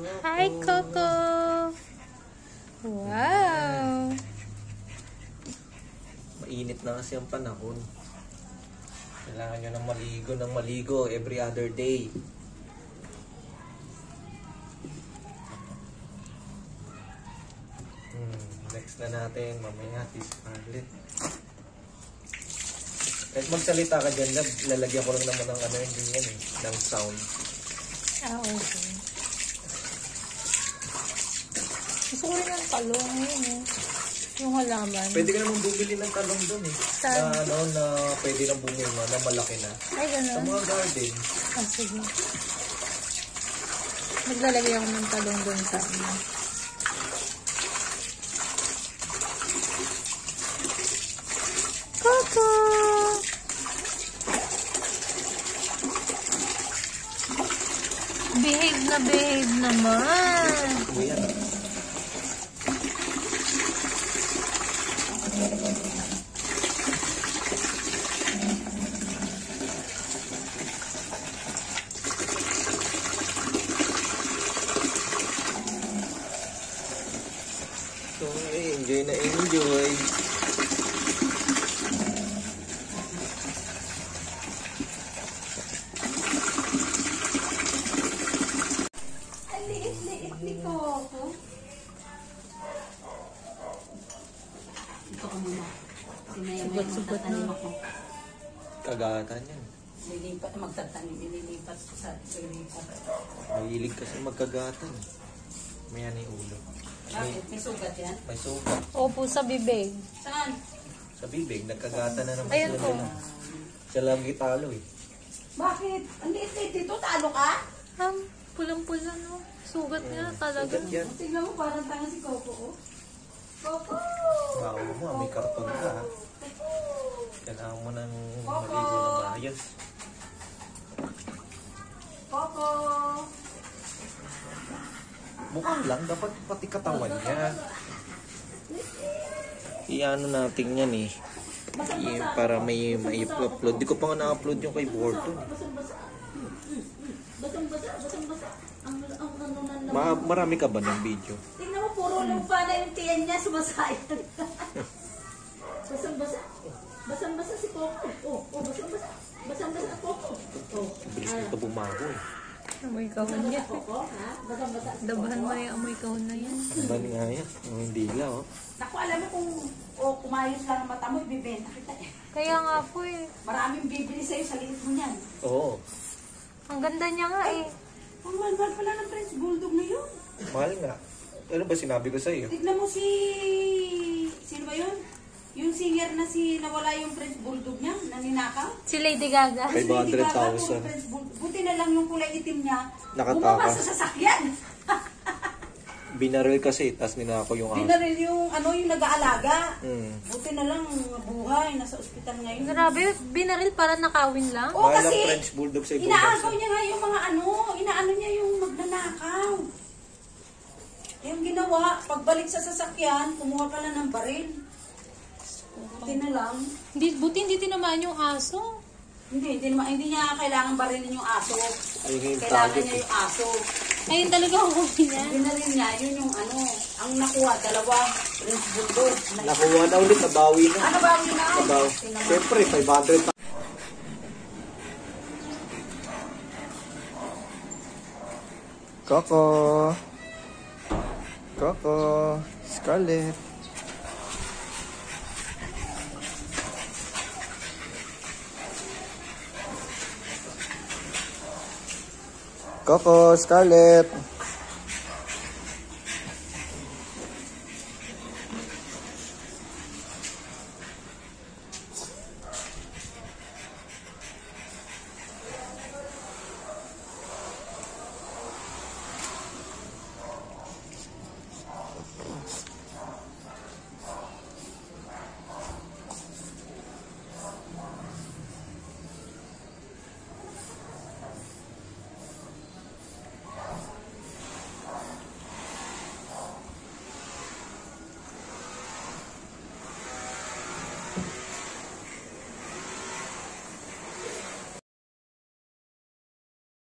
Hi, Coco! Wow! Mainit na kasi ang panahon. Kailangan nyo ng maligo ng maligo every other day. Hmm, next na natin, mamaya si Scarlett. Kahit magsalita ka dyan, lalagyan ko lang naman ng ano yun din yan eh, ng sound. Ah, okay. Gusto ko rin ang talong yun eh. Yung halaman. Pwede ka naman bumili ng talong doon eh. Saan? Na ano, na pwede nang bumunga, na malaki na. Ay, Sa ganun. mga garden. Ah, sige. Maglalagay ako ng talong doon sa ano. Behave na behave naman. Kuya. So, eh, enjoy na enjoy. Ang liit-liit ni Coco. Ito ka muna. Magtatanim na. ako. Kagatan yan. Lilipat, magtatanim, ililipat ko sa lilipat. Mahilig kasi magkagatan. May ano yung ulo. May, Bakit? May sugat yan? may sugat. Opo sa bibig. Saan? Sa bibig, nagkagatan na naman Ayan sila po. nila. Siya lagi talo eh. Bakit? Ang liit-liit dito, talo ka? Um, pulang-pula no. Sugat nga talaga. Sugat yan. Tingnan mo, parang tanga si Coco, oh. Coco! Wow mo, may karton Mukhang lang, dapat pati katawan niya. Iano natin yan eh. I- para may mai-upload. Di ko pa nga na-upload yung kay Borton. Ma marami ka ba ng video? Tingnan mo, puro lupa na yung tiyan niya, sumasayang. basang-basa. Basang-basa si Coco. Oh, oh, basang-basa. Basang-basa Coco. Oh, Bilis nito bumago eh. Amoy kahon? Basang-basa. Dabahan mo yung amoy kahon na yan. Bani nga yan. Ang hindi lang oh. Naku, alam mo kung oh, kumayos lang ang mata mo, ibibenta kita eh. Kaya nga po eh. Maraming bibili sa'yo sa liit mo niyan. Oo. Ang ganda niya nga eh. Ang mahal pala ng Prince Bulldog na yun. Mahal nga. Ano ba sinabi ko sa iyo? Tignan mo si... Sino ba yun? Yung singer na si nawala yung Prince Bulldog niya, naninakaw. Si Lady Gaga. Ay, 500,000. Lady Gaga, puro Prince Bulldog. Buti na lang yung kulay itim niya. Nakatakas. Bumaba sa sasakyan. Binaril kasi, tas ninako yung aso. Binaril yung ano yung nag-aalaga. Hmm. Buti na lang buhay, nasa ospital ngayon. Grabe, binaril para nakawin lang. Oo, Mahal ang kasi French Bulldog sa ibang inaagaw bansa. niya nga yung mga ano, inaano niya yung magnanakaw. Yung ginawa, pagbalik sa sasakyan, kumuha pala ng baril. Buti na lang. Hindi, buti hindi tinamaan yung aso. Hindi, hindi, naman, hindi niya kailangan barilin yung aso. Ay, Kailangan target niya eh. yung aso. Ayun talaga ang huli niya. Binalin niya, yun yung ano, ang nakuha, dalawa, Prince Bulldog. Na- Nakuha na ulit, nabawi na. Ano ba yun na? Nabawi. Tingnan mo. Siyempre, 500 pa. Coco. Coco. Scarlett. Coco, Scarlett.